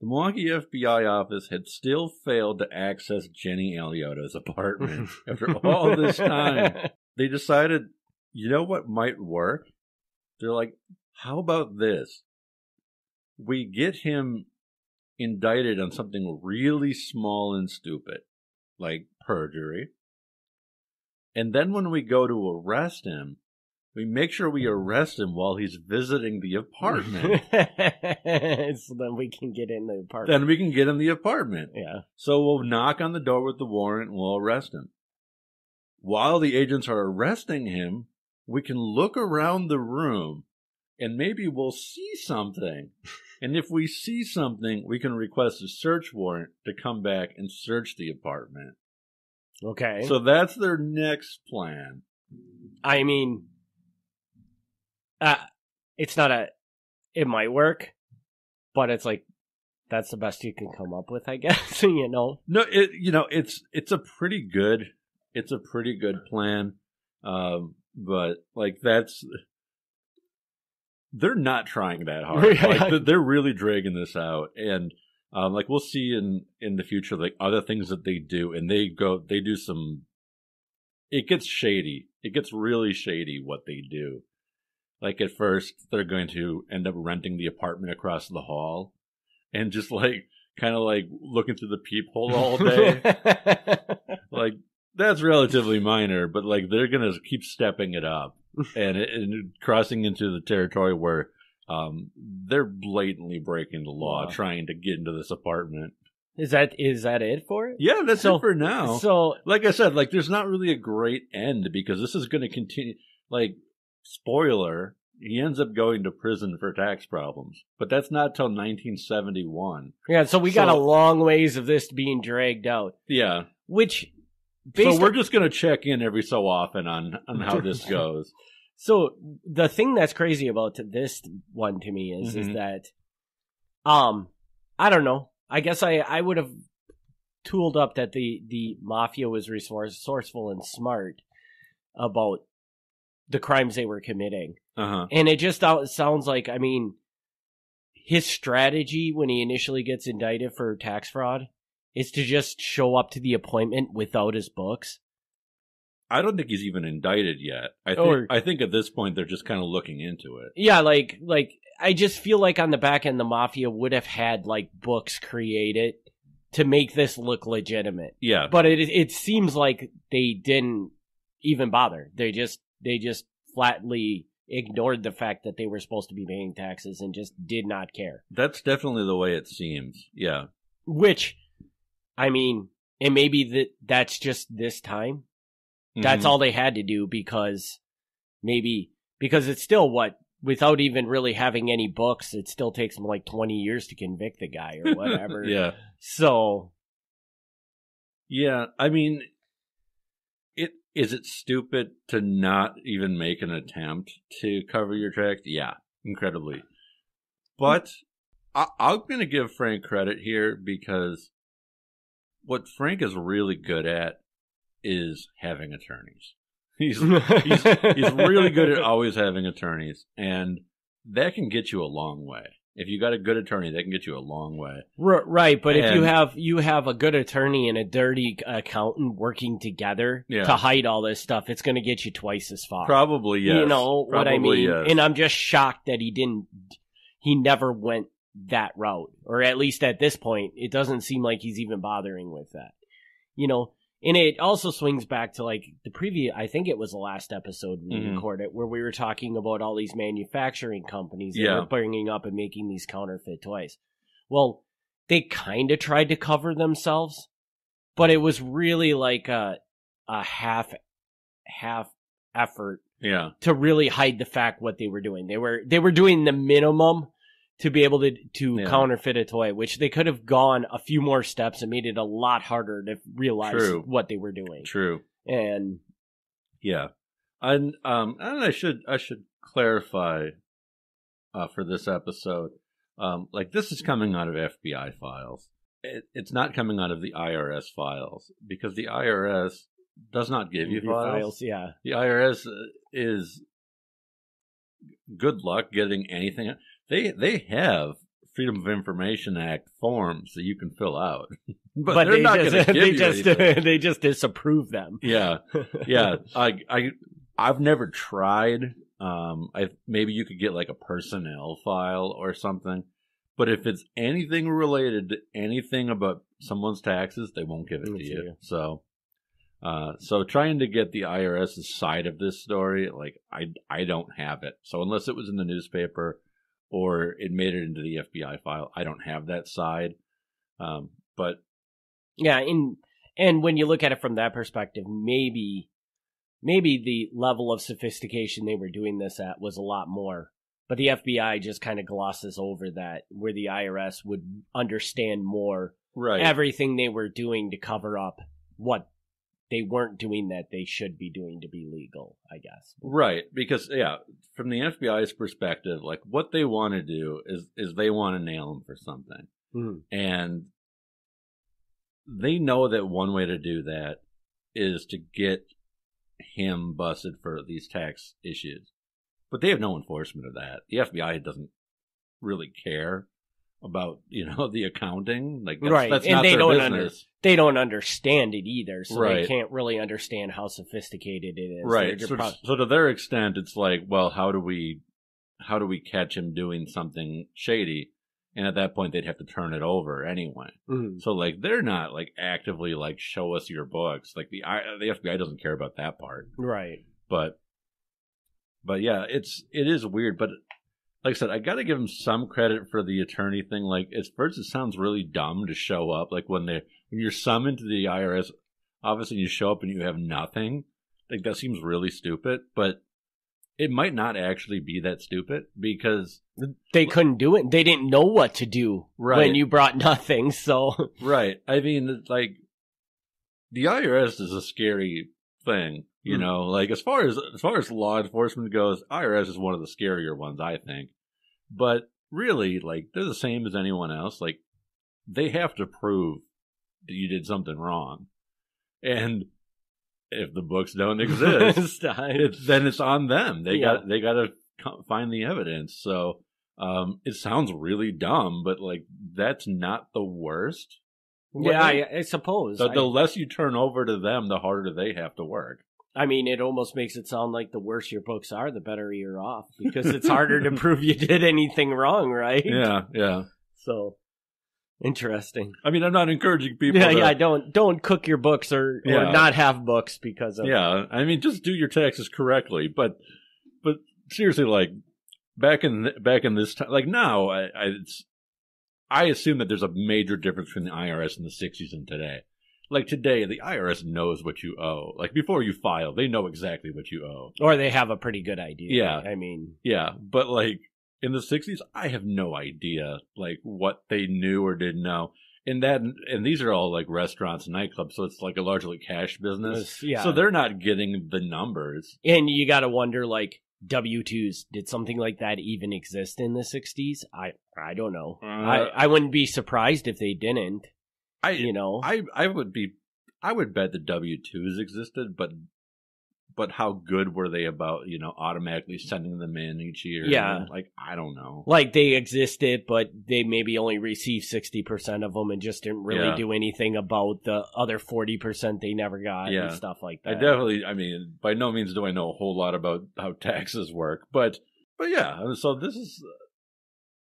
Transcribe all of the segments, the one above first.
The Milwaukee FBI office had still failed to access Jenny Aliota's apartment after all this time. They decided, you know what might work? They're like, how about this? We get him indicted on something really small and stupid, like perjury. And then when we go to arrest him, we make sure we arrest him while he's visiting the apartment. so then we can get in the apartment. then we can get in the apartment. yeah. So we'll knock on the door with the warrant and we'll arrest him. While the agents are arresting him, we can look around the room and maybe we'll see something. and if we see something, we can request a search warrant to come back and search the apartment. Okay. So that's their next plan. I mean, uh, it's not a. It might work, but it's like that's the best you can come up with, I guess. you know. No, it you know it's it's a pretty good it's a pretty good plan, um, but like that's they're not trying that hard. Yeah. Like th- they're really dragging this out, and um, like we'll see in in the future like other things that they do, and they go they do some. It gets shady. It gets really shady what they do. Like at first, they're going to end up renting the apartment across the hall, and just like kind of like looking through the peephole all day. like that's relatively minor, but like they're gonna keep stepping it up and, and crossing into the territory where um, they're blatantly breaking the law, Wow. trying to get into this apartment. is that is that it for it? Yeah, that's So- it for now. So like I said, like there's not really a great end because this is going to continue. Like spoiler, he ends up going to prison for tax problems, but that's not till 1971. yeah, so we got a long ways of this being dragged out, Yeah, which. so we're on- just going to check in every so often on on how this goes. So the thing that's crazy about this one to me is is Mhm. that, um, I don't know. I guess I I would have tooled up that the the mafia was resourceful and smart about the crimes they were committing, Uh huh. and it just sounds like I mean, his strategy when he initially gets indicted for tax fraud is to just show up to the appointment without his books. I don't think he's even indicted yet. I think Or- I think at this point they're just kind of looking into it. Yeah, like like I just feel like on the back end the mafia would have had like books created to make this look legitimate. Yeah, But it it seems like they didn't even bother. They just they just flatly ignored the fact that they were supposed to be paying taxes and just did not care. that's definitely the way it seems. Yeah, Which I mean, it may be that that's just this time. That's Mhm. all they had to do because maybe because it's still what without even really having any books, it still takes them like twenty years to convict the guy or whatever. yeah, So yeah. I mean, is it stupid to not even make an attempt to cover your tracks? Yeah, incredibly. But I, I'm going to give Frank credit here because what Frank is really good at is having attorneys. He's he's he's really good at always having attorneys, and that can get you a long way. If you got a good attorney, they can get you a long way. R- right. But if you have you have a good attorney and a dirty accountant working together Yeah. to hide all this stuff, it's going to get you twice as far. Probably yes. You know what I mean? yes. And I'm just shocked that he didn't. He never went that route, or at least at this point, it doesn't seem like he's even bothering with that. You know, and it also swings back to like the previous. I think it was the last episode we Mhm. recorded where we were talking about all these manufacturing companies that Yeah. were bringing up and making these counterfeit toys. Well, they kind of tried to cover themselves, but it was really like a a half half effort yeah, to really hide the fact what they were doing. They were they were doing the minimum to be able to to Yeah. counterfeit a toy, which they could have gone a few more steps and made it a lot harder to realize True. what they were doing. true. And Yeah, and um, and I should I should clarify uh, for this episode, um, like this is coming out of FBI files. It, it's not coming out of the IRS files because the IRS does not give you your files. yeah. The IRS is good luck getting anything. They they have Freedom of Information Act forms that you can fill out, but, but, they're they not just going to give they you just anything. they just disapprove them. yeah, yeah. I I I've never tried. Um, I maybe you could get like a personnel file or something, but if it's anything related to anything about someone's taxes, they won't give it to you. you. So, uh, so trying to get the IRS's side of this story, like I I don't have it. So unless it was in the newspaper or it made it into the FBI file, I don't have that side. Um, but Yeah, and and when you look at it from that perspective, maybe maybe the level of sophistication they were doing this at was a lot more. But the FBI just kind of glosses over that, where the IRS would understand more right, everything they were doing to cover up what they weren't doing that they should be doing to be legal, I guess. Right, because yeah, from the FBI's perspective, like what they want to do is is they want to nail him for something, Mhm. and they know that one way to do that is to get him busted for these tax issues, but they have no enforcement of that. The FBI doesn't really care about you know the accounting, like that's, Right, That's and not they their don't business. They don't understand it either, so they can't really understand how sophisticated it is. right so, prob- so to their extent it's like well how do we how do we catch him doing something shady and at that point they'd have to turn it over anyway Mhm. so like they're not like actively like show us your books like the I, the fbi doesn't care about that part Right. but but yeah it's it is weird but like i said i gotta give him some credit for the attorney thing like at first it sounds really dumb to show up like when they when you're summoned to the irs office and you show up and you have nothing like that seems really stupid but it might not actually be that stupid because They couldn't do it. They didn't know what to do Right. when you brought nothing. So right i mean like the irs is a scary thing you Mhm. know like as far as as far as law enforcement goes irs is one of the scarier ones i think but really like they're the same as anyone else like they have to prove that you did something wrong and if the books don't exist it's, then it's on them they Yeah. got they got to find the evidence so um it sounds really dumb but like that's not the worst yeah, I, I suppose. the, the I, less you turn over to them, the harder they have to work. I mean, it almost makes it sound like the worse your books are, the better you're off because it's harder to prove you did anything wrong, right? Yeah, yeah. So interesting. I mean, I'm not encouraging people. Yeah, to, yeah. Don't don't cook your books or, or not have books because of yeah. I mean, just do your taxes correctly. But, but seriously, like back in back in this time, like now, I, I it's, I assume that there's a major difference between the IRS in the '60s and today. Like today, the IRS knows what you owe. Like before you file, they know exactly what you owe. or they have a pretty good idea. Yeah. I mean, Yeah, but like in the '60s, I have no idea like what they knew or didn't know. And that, and these are all like restaurants and nightclubs, so it's like a largely cash business. yeah. So they're not getting the numbers. and you got to wonder like W twos. Did something like that even exist in the '60s? I I don't know. Uh, I I wouldn't be surprised if they didn't. I, You know. I, I would be, I would bet the W twos existed, but, but how good were they about you know automatically sending them in each year? Yeah. like I don't know. like they existed, but they maybe only received sixty percent of them and just didn't really Yeah. do anything about the other forty percent they never got Yeah. and stuff like that. I definitely, I mean, by no means do I know a whole lot about how taxes work, but, but yeah, so this is,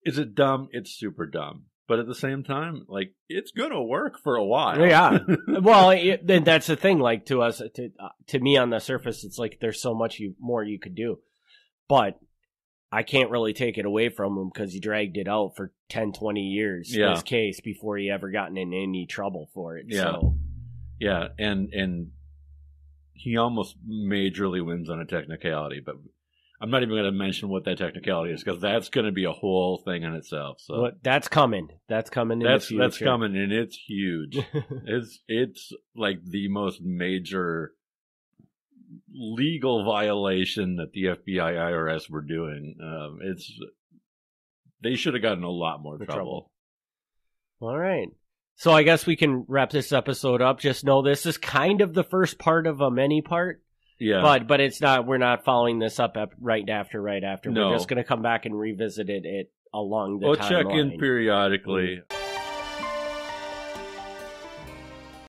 is it dumb? It's super dumb. But at the same time, like, it's gonna work for a while. Yeah. well, it, that's the thing. Like to us, to uh, to me on the surface, it's like there's so much you more you could do, but I can't really take it away from him because he dragged it out for 10, 20 years. Yeah. This case before he ever gotten in any trouble for it. Yeah. So yeah, and, and he almost majorly wins on a technicality, but I'm not even gonna mention what that technicality is because that's gonna be a whole thing in itself. So that's coming. That's coming in that's, that's coming and it's huge. It's it's like the most major legal violation that the FBI IRS were doing. Um, it's they should have gotten a lot more The trouble. All right. So I guess we can wrap this episode up. Just know this is kind of the first part of a many part, Yeah, but but it's not. We're not following this up right after, right after. No. We're just going to come back and revisit it at along the We'll check in timeline. periodically.